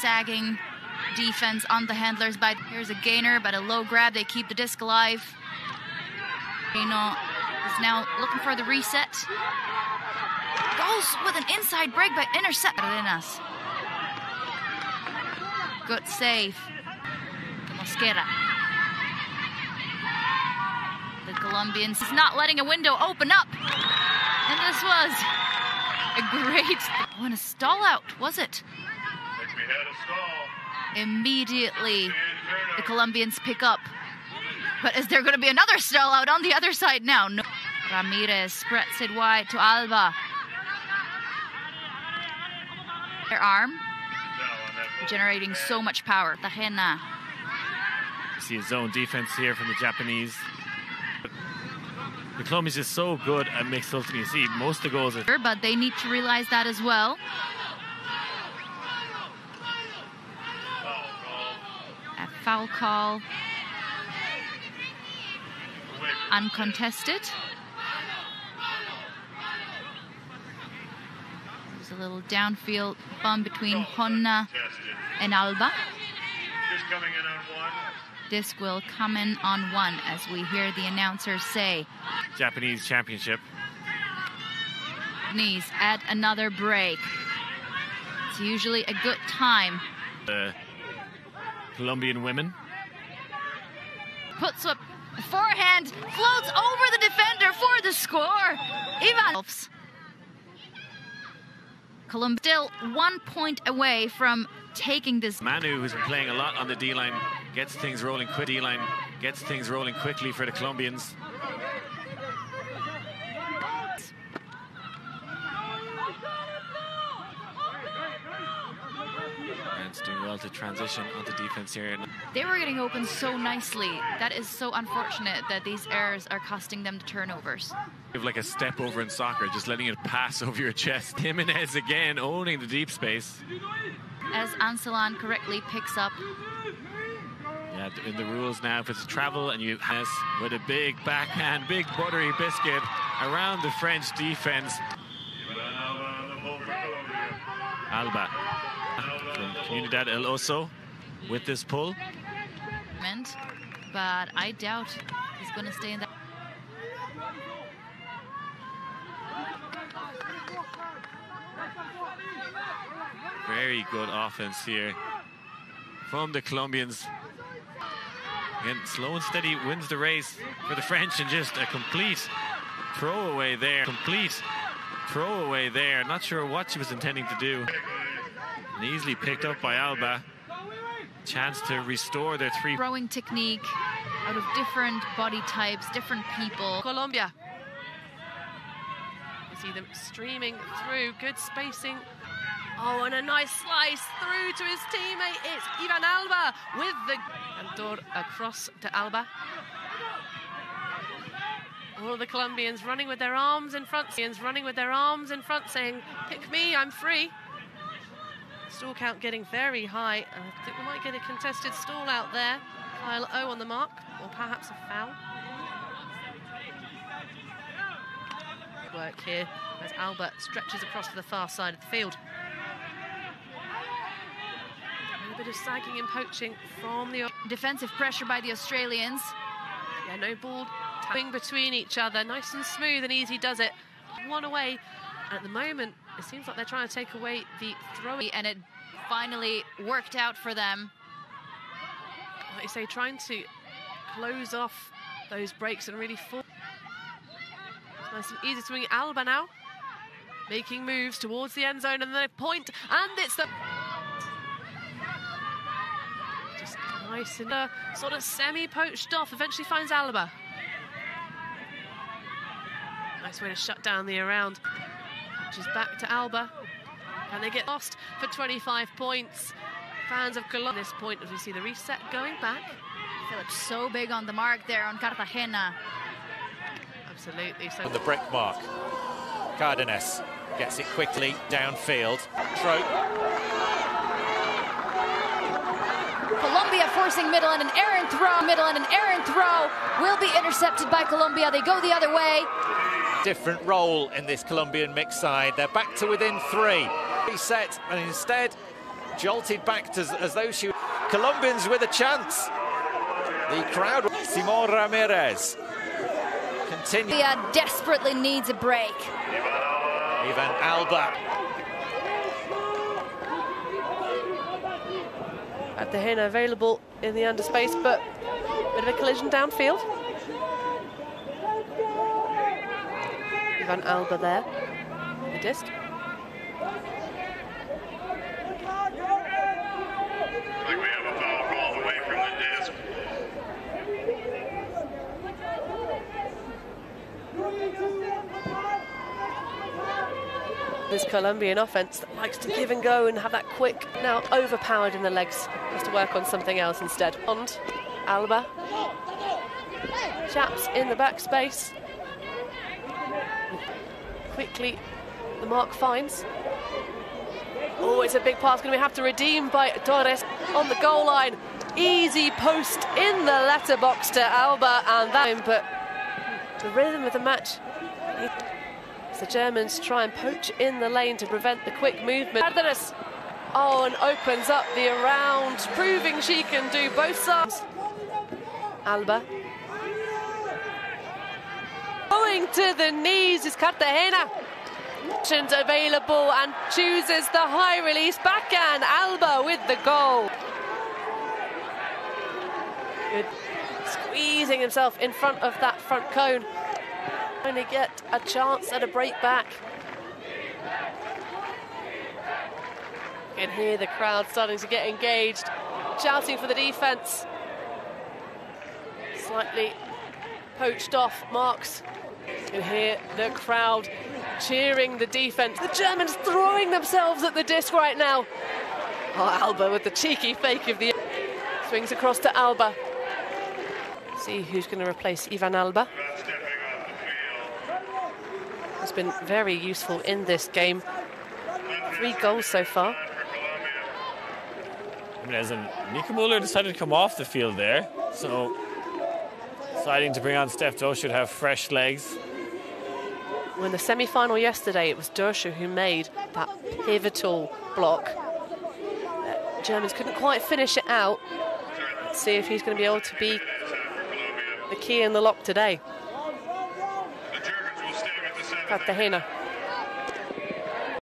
sagging defense on the handlers. By here's a gainer, but a low grab. They keep the disc alive. Reno is now looking for the reset. Goes with an inside break by intercept. Arenas. Good save. Mosquera. The Colombians is not letting a window open up. And this was a great and a stall out, was it? Immediately the Colombians pick up. But is there going to be another stall out on the other side now? No. Ramirez spreads it wide to Alba. Their arm generating so much power. Tajena. See a zone defense here from the Japanese. The Colombians is so good at mixed ultimate. You see, most of the goals are. But they need to realize that as well. Foul call. Uncontested. There's a little downfield bump between Honna and Alba. This will come in on one as we hear the announcers say. Japanese championship. Japanese at another break. It's usually a good time. The Colombian women. Puts up forehand, floats over the defender for the score. Ivan. Colombia still one point away from taking this. Manu, who's been playing a lot on the D line, gets things rolling quick. D line gets things rolling quickly for the Colombians. It's doing well to transition onto defense here. They were getting open so nicely. That is so unfortunate that these errors are costing them the turnovers. Have like a step over in soccer, just letting it pass over your chest. Jimenez again owning the deep space. As Ancelan correctly picks up. Yeah, in the rules now, if it's a travel and you has with a big backhand, big buttery biscuit around the French defense. Alba Comunidad El Oso with this pull. But I doubt he's going to stay in that. Very good offense here from the Colombians. Again, slow and steady wins the race for the French and just a complete throwaway there. Complete throwaway there. Not sure what she was intending to do. And easily picked up by Alba. Chance to restore their three. Throwing technique out of different body types, different people. Colombia. You see them streaming through, good spacing. Oh, and a nice slice through to his teammate. It's Ivan Alba with the Cantor across to Alba. All of the Colombians running with their arms in front. Running with their arms in front, saying, "Pick me, I'm free." Stall count getting very high. I think we might get a contested stall out there. Kyle O on the mark, or perhaps a foul. Work here as Albert stretches across to the far side of the field. A bit of sagging and poaching from the defensive pressure by the Australians. Yeah, no ball tapping between each other. Nice and smooth and easy does it. One away. At the moment, it seems like they're trying to take away the throwing. And it finally worked out for them. Like you say, trying to close off those breaks and really. It's nice and easy swing Alba now. Making moves towards the end zone and the point, and it's the just nice and uh, sort of semi-poached off. Eventually finds Alba. Nice way to shut down the around. Which is back to Alba. And they get lost for 25 points. Fans of Colombia at this point as we see the reset going back. Phillips so big on the mark there on Cartagena. Absolutely. So on the brick mark. Cardenas gets it quickly downfield. Trope. Colombia forcing middle and an errant throw. Middle and an errant throw will be intercepted by Colombia. They go the other way. Different role in this Colombian mix side. They're back to within three. Reset, and instead jolted back to, as though she... Colombians with a chance. The crowd... Simon Ramirez. Continue. Serbia desperately needs a break. Ivan Alba. Cartagena available in the underspace, but bit of a collision downfield. Ivan Alba there, the disc. Like we have a foul called away from the disc. This Colombian offense that likes to give and go and have that quick, now overpowered in the legs. Has to work on something else instead. And Alba. Chaps in the back space. Quickly, the mark finds. Oh, it's a big pass. Going to have to redeem by Torres on the goal line. Easy post in the letterbox to Alba and that. But the rhythm of the match as the Germans try and poach in the lane to prevent the quick movement. Cardenas, oh, and opens up the around, proving she can do both sides. Alba. Going to the knees is Cartagena. Options available and chooses the high release backhand. Alba with the goal. Good. Squeezing himself in front of that front cone. Trying to get a chance at a break back. You can hear the crowd starting to get engaged, shouting for the defence. Slightly poached off marks. You can hear the crowd cheering the defence. The Germans throwing themselves at the disc right now. Oh, Alba with the cheeky fake of the swings across to Alba. See who's going to replace Ivan Alba. Has been very useful in this game. Three goals so far. I mean, as in, Nico Muller decided to come off the field there, so deciding to bring on Steph Doe should have fresh legs. Well, in the semi-final yesterday, it was Derscher who made that pivotal block. Uh, Germans couldn't quite finish it out. Let's see if he's going to be able to be the key in the lock today. The Germans will stay with the seven. Cartagena